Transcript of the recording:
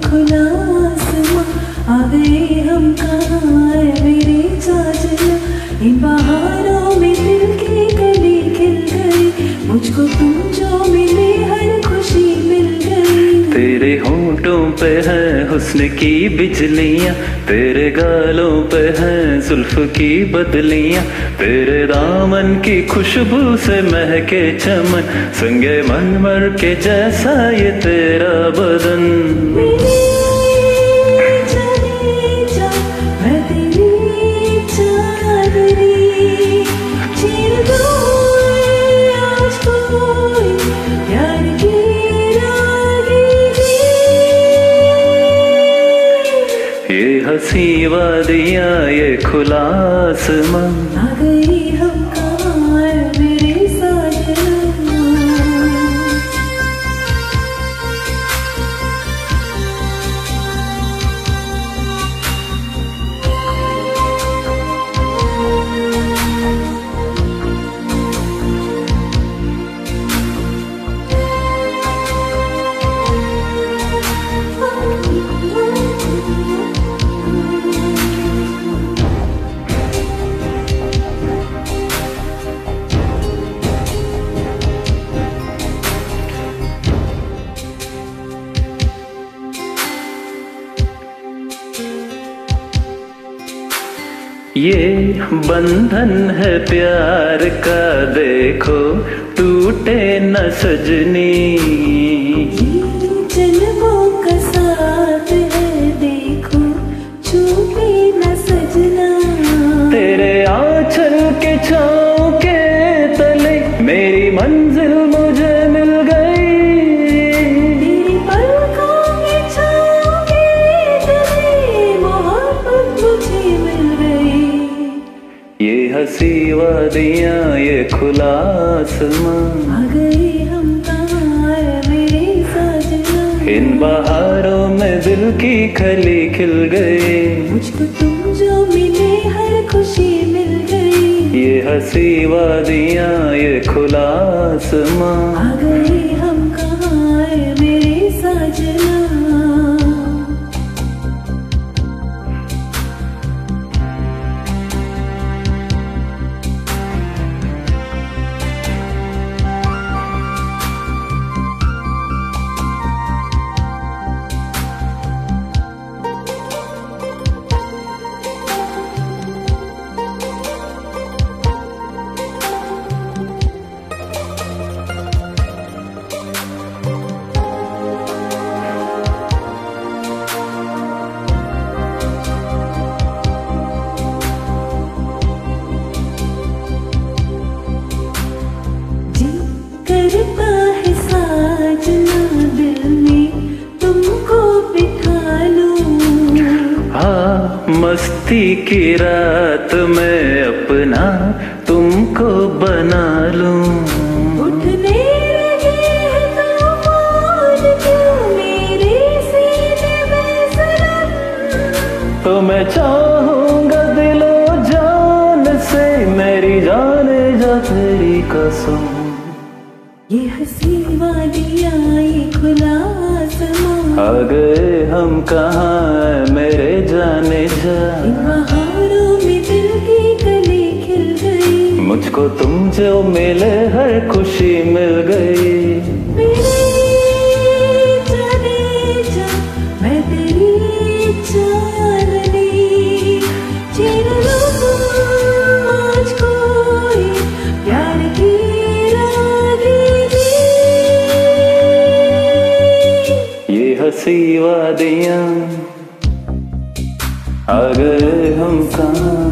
खुला आ गए हम कहाँ मेरे चाचला? इन बहारों में मुझको तुम तेरे होंठों पे है हुस्न की बिजलियाँ, तेरे गालों पे है जुल्फ की बदलियाँ, तेरे दामन की खुशबू से महके चमन, संगे मनमर के जैसा ये तेरा बदन। ये दिया ये खुला आसमां ये बंधन है प्यार का देखो टूटे न सजनी। हँसी वादियाँ ये खुला आसमां आ गए हम कहाँ मेरे साजना। इन बहारों में दिल की खली खिल गई। मुझको तुम जो मिले हर खुशी मिल गई। ये हँसी वादियाँ ये खुला आसमां आ गए दिल में तुमको बिठा लूँ हाँ मस्ती की रात में अपना तुमको बना लूँ। उठने लगे हैं तूफ़ान मेरे सीने में सनम तो मैं चाहूँगा दिलो जान से मेरी जान जा तेरी कसम। ये हँसी वाली खुला आ गए हम कहाँ मेरे जाने जा। बहारों में दिल की कली खिल गई। मुझको तुम जो मिले हर खुशी मिल गई। ये दिया आ हम कहाँ